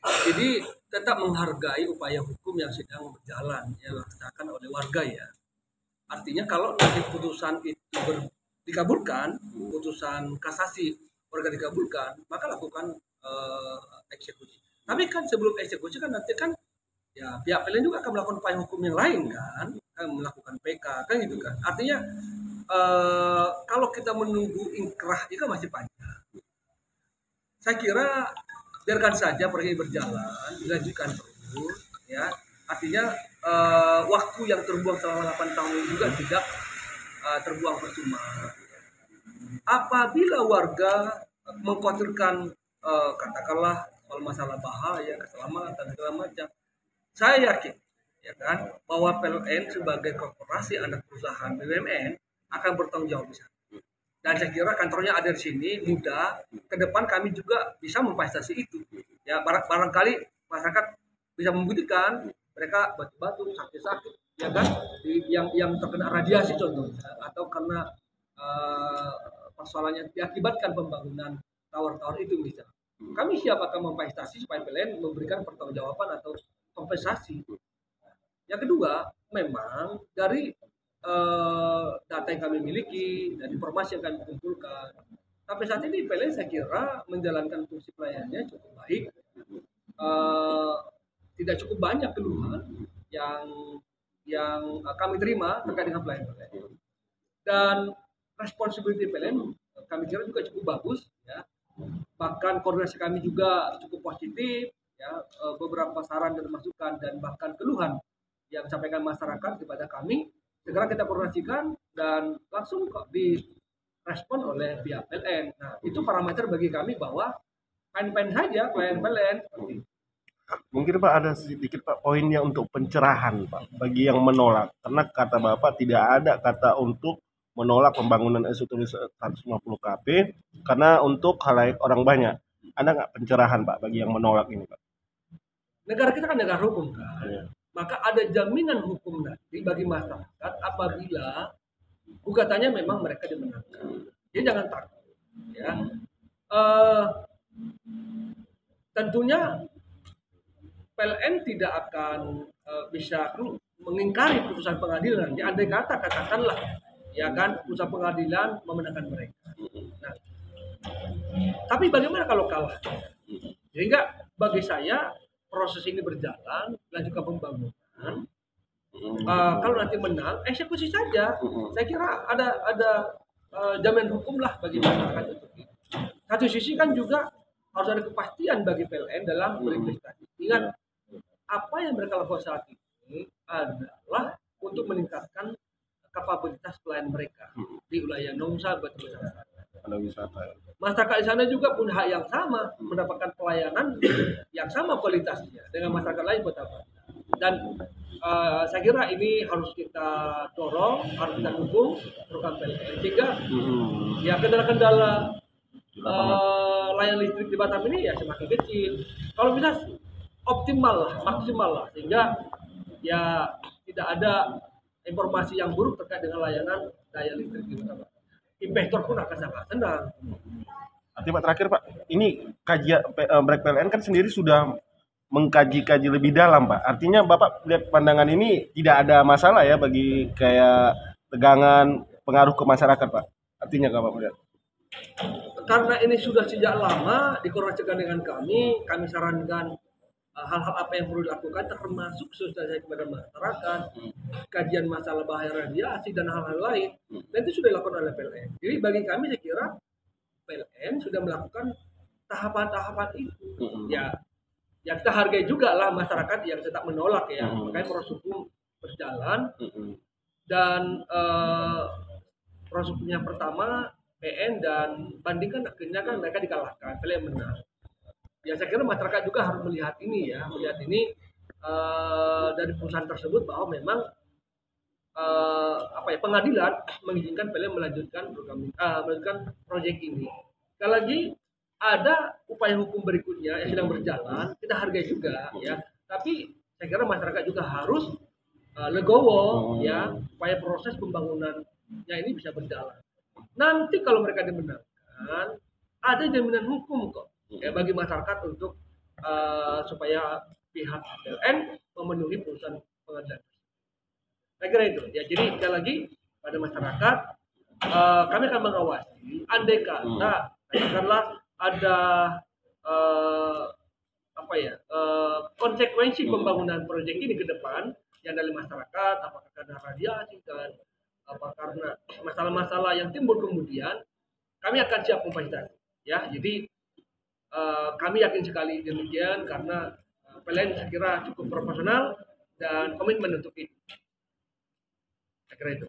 Jadi tetap menghargai upaya hukum yang sedang berjalan yang dilaksanakan oleh warga ya. Artinya kalau nanti putusan itu ber- dikabulkan, putusan kasasi warga dikabulkan, maka lakukan eh, eksekusi. Tapi kan sebelum eksekusi kan nanti kan ya pihak PLN juga akan melakukan upaya hukum yang lain kan, kan melakukan PK kan gitu kan. Artinya eh, kalau kita menunggu inkrah itu masih panjang. Saya kira biarkan saja ini berjalan, dilanjutkan terus ya. Artinya eh, waktu yang terbuang selama 8 tahun ini juga tidak eh, terbuang percuma. Apabila warga mengkhawatirkan eh, katakanlah soal masalah bahaya, keselamatan segala macam, saya yakin ya kan bahwa PLN sebagai korporasi anak perusahaan BUMN akan bertanggung jawab di. Dan saya kira kantornya ada di sini, mudah. Ke depan kami juga bisa memfasilitasi itu. Ya barang barangkali masyarakat bisa membuktikan mereka batu-batu sakit-sakit ya kan yang yang terkena radiasi contohnya atau karena eh, persoalannya diakibatkan pembangunan tower-tower itu bisa. Kami siap akan memfasilitasi supaya PLN memberikan pertanggungjawaban atau kompensasi. Yang kedua, memang dari eh, data yang kami miliki dan informasi yang kami kumpulkan, sampai saat ini PLN saya kira menjalankan fungsi pelayanannya cukup baik. Eh, tidak cukup banyak keluhan yang yang kami terima terkait dengan pelayanan PLN. Dan responsibility PLN kami kira juga cukup bagus ya. Bahkan koordinasi kami juga cukup positif ya eh, beberapa saran dan masukan dan bahkan keluhan yang disampaikan masyarakat kepada kami segera kita koordinasikan dan langsung kok direspon oleh pihak PLN. Nah, itu parameter bagi kami bahwa pen-pen saja pelayan PLN. Mungkin Pak ada sedikit Pak poinnya untuk pencerahan Pak bagi yang menolak. Karena kata Bapak tidak ada kata untuk menolak pembangunan SU 150 KP karena untuk halayak orang banyak. Ada nggak pencerahan Pak bagi yang menolak ini Pak? Negara kita kan negara hukum kan. Iya. Maka ada jaminan hukum nanti bagi masyarakat apabila gugatannya memang mereka dimenangkan. Jadi jangan takut. Ya. Eh, tentunya PLN tidak akan eh, bisa mengingkari putusan pengadilan. Ya andai kata katakanlah ya kan putusan pengadilan memenangkan mereka. Nah, tapi bagaimana kalau kalah? Sehingga bagi saya proses ini berjalan, lanjutkan pembangunan. Eh, kalau nanti menang, eksekusi saja. Saya kira ada ada eh, jaminan hukum lah bagi masyarakat itu. Satu sisi kan juga harus ada kepastian bagi PLN dalam berinvestasi. Ingat apa yang mereka lakukan saat ini adalah untuk meningkatkan kapabilitas pelayan mereka di wilayah Nongsa betul Ada wisata. ya. masyarakat di sana juga punya hak yang sama mendapatkan pelayanan yang sama kualitasnya dengan masyarakat lain kota. Dan eh, saya kira ini harus kita dorong, harus kita dukung program PLN sehingga Hmm. ya kendala-kendala lapangan. eh, layanan listrik di Batam ini ya semakin kecil. Kalau bisa optimal lah, maksimal lah sehingga ya tidak ada informasi yang buruk terkait dengan layanan daya listrik di Batam. Investor pun akan sangat senang. Nanti Pak terakhir Pak, ini kajian eh, Break PLN kan sendiri sudah mengkaji-kaji lebih dalam Pak. Artinya Bapak lihat pandangan ini tidak ada masalah ya bagi kayak tegangan pengaruh ke masyarakat Pak. Artinya kalau Bapak melihat. karena ini sudah sejak lama dikoordinasikan dengan kami, kami sarankan hal-hal apa yang perlu dilakukan termasuk sosialisasi kepada masyarakat, kajian masalah bahaya radiasi dan hal-hal lain. Dan itu sudah dilakukan oleh PLN. Jadi bagi kami saya kira PLN sudah melakukan tahapan-tahapan itu. Ya, ya kita hargai juga lah masyarakat yang tetap menolak ya. Hmm. Makanya proses hukum berjalan dan eh, proses hukumnya pertama PN dan bandingkan akhirnya kan mereka dikalahkan PLN menang ya saya kira masyarakat juga harus melihat ini ya melihat ini eh, dari perusahaan tersebut bahwa memang eh, apa ya pengadilan mengizinkan PLN melanjutkan program eh, melanjutkan proyek ini. Sekali lagi ada upaya hukum berikutnya yang sedang berjalan kita hargai juga ya. Tapi saya kira masyarakat juga harus eh, legowo ya supaya proses pembangunannya ini bisa berjalan. Nanti kalau mereka dimenangkan ada jaminan hukum kok ya bagi masyarakat untuk eh, supaya pihak PLN memenuhi putusan pengadilan. Saya kira itu. Ya, jadi sekali lagi pada masyarakat eh, kami akan mengawasi. Andai kata katakanlah ada eh, apa ya eh, konsekuensi Hmm. pembangunan proyek ini ke depan yang dari masyarakat, apakah karena radiasi kan, apa karena masalah-masalah yang timbul kemudian, kami akan siap memfasilitasi. Ya, jadi eh, kami yakin sekali demikian karena eh, PLN saya kira cukup profesional dan komitmen untuk itu. Saya kira itu.